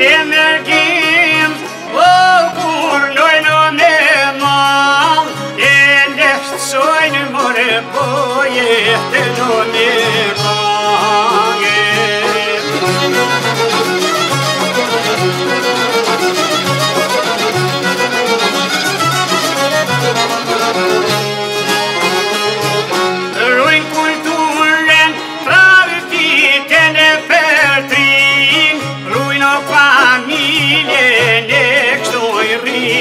E nërgjim për kur nëj në me malë, E nërgjim për kur nëj në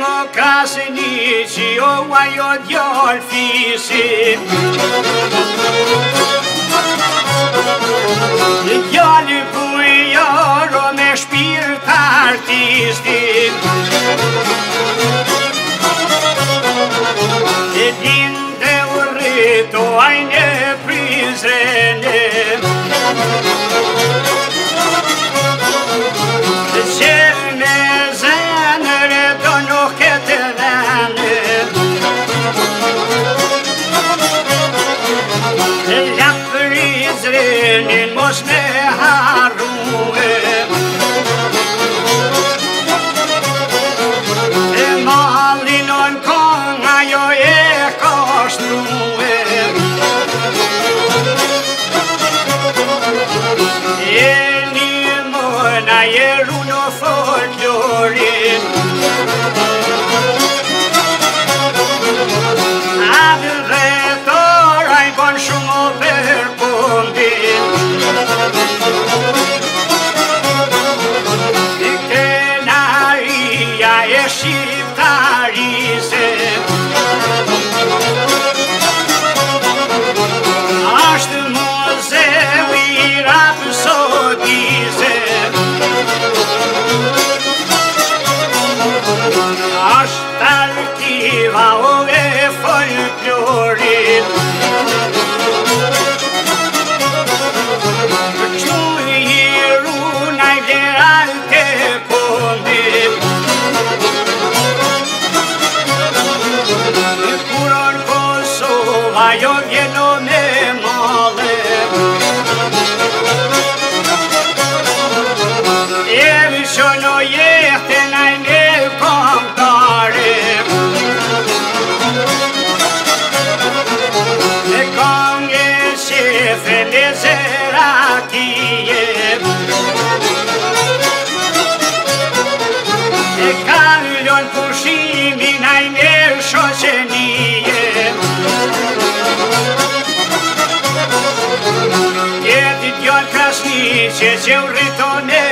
nga kasë një që o ajo djallë fisit. Një djallë pujarë me shpirë të artistit, qita Jo gjenu me malë Muzikë Jemi shu në jetë Nëj me kam tarë Muzikë me zë që që u rritone